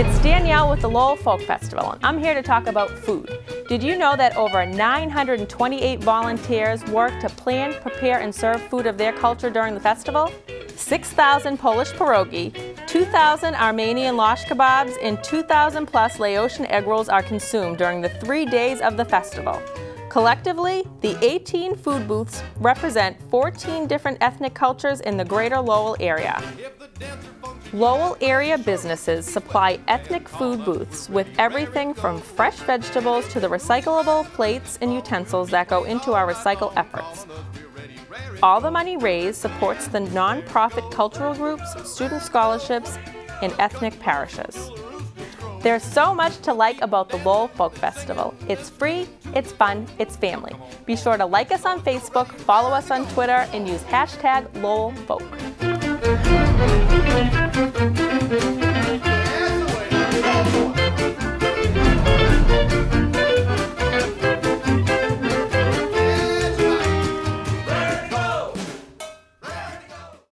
Janelle with the Lowell Folk Festival, and I'm here to talk about food. Did you know that over 928 volunteers work to plan, prepare, and serve food of their culture during the festival? 6,000 Polish pierogi, 2,000 Armenian losh kebabs, and 2,000 plus Laotian egg rolls are consumed during the three days of the festival. Collectively, the 18 food booths represent 14 different ethnic cultures in the greater Lowell area. Lowell area businesses supply ethnic food booths with everything from fresh vegetables to the recyclable plates and utensils that go into our recycle efforts. All the money raised supports the nonprofit cultural groups, student scholarships, and ethnic parishes. There's so much to like about the Lowell Folk Festival. It's free, it's fun, it's family. Be sure to like us on Facebook, follow us on Twitter, and use hashtag Lowell Folk.